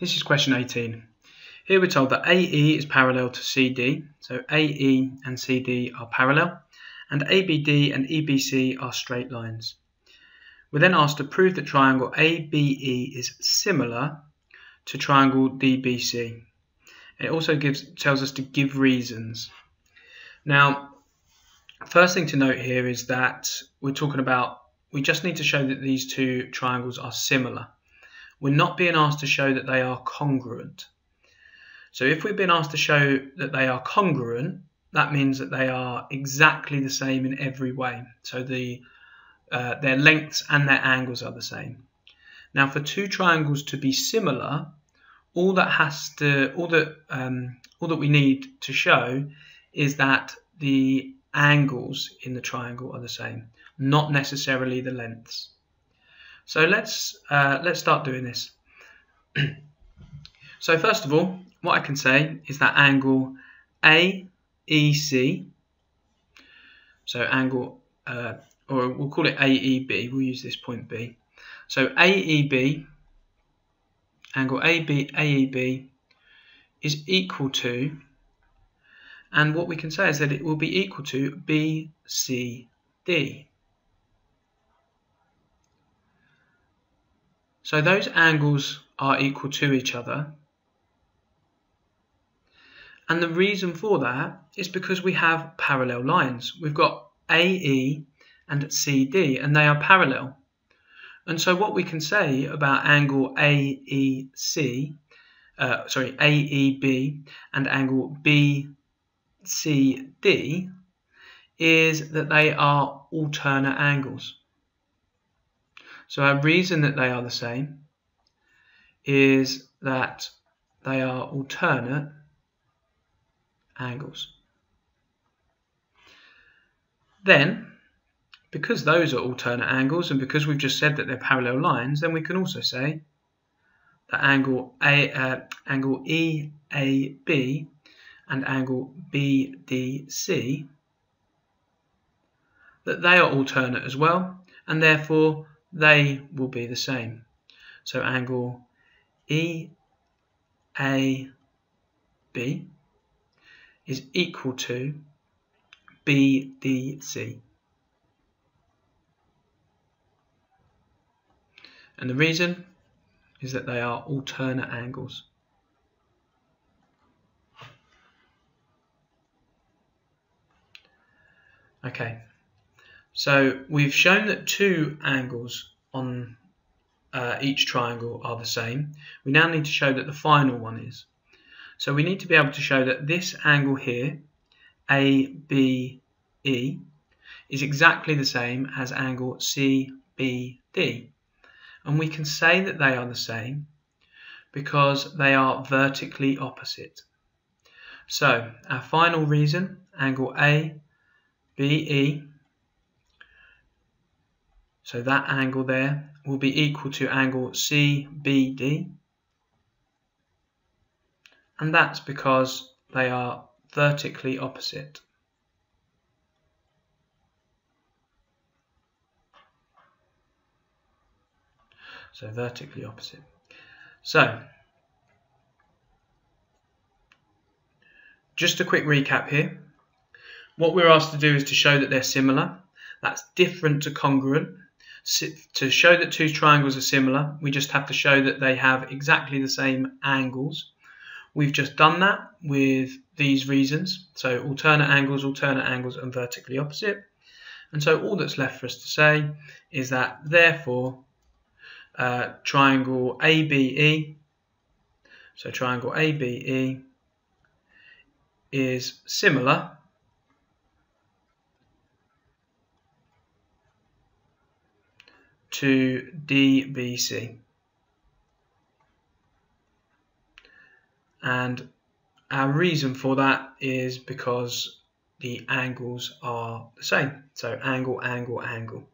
This is question 18. Here we're told that AE is parallel to CD, so AE and CD are parallel, and ABD and EBC are straight lines. We're then asked to prove that triangle ABE is similar to triangle DBC. It also gives tells us to give reasons. Now, first thing to note here is that we're talking about we just need to show that these two triangles are similar. We're not being asked to show that they are congruent. So if we've been asked to show that they are congruent, that means that they are exactly the same in every way. So the uh, their lengths and their angles are the same. Now for two triangles to be similar, all that has to all that um, all that we need to show is that the angles in the triangle are the same, not necessarily the lengths. So let's uh, let's start doing this. so first of all, what I can say is that angle AEC, so angle, uh, or we'll call it AEB, we'll use this point B. So AEB, angle AB, AEB is equal to, and what we can say is that it will be equal to BCD. So those angles are equal to each other. And the reason for that is because we have parallel lines. We've got AE and CD and they are parallel. And so what we can say about angle AEC, uh, sorry, AEB and angle BCD is that they are alternate angles. So our reason that they are the same is that they are alternate angles. Then, because those are alternate angles and because we've just said that they're parallel lines, then we can also say that angle A, uh, angle EAB and angle BDC that they are alternate as well and therefore they will be the same. So angle EAB is equal to BDC. And the reason is that they are alternate angles. Okay, so we've shown that two angles on uh, each triangle are the same. We now need to show that the final one is. So we need to be able to show that this angle here, ABE, is exactly the same as angle CBD. And we can say that they are the same because they are vertically opposite. So our final reason, angle ABE so that angle there will be equal to angle CBD. And that's because they are vertically opposite. So vertically opposite. So, just a quick recap here. What we're asked to do is to show that they're similar. That's different to congruent to show that two triangles are similar, we just have to show that they have exactly the same angles. We've just done that with these reasons. So alternate angles, alternate angles, and vertically opposite. And so all that's left for us to say is that therefore uh, triangle ABE, so triangle ABE is similar to DBC. And our reason for that is because the angles are the same. So angle, angle, angle.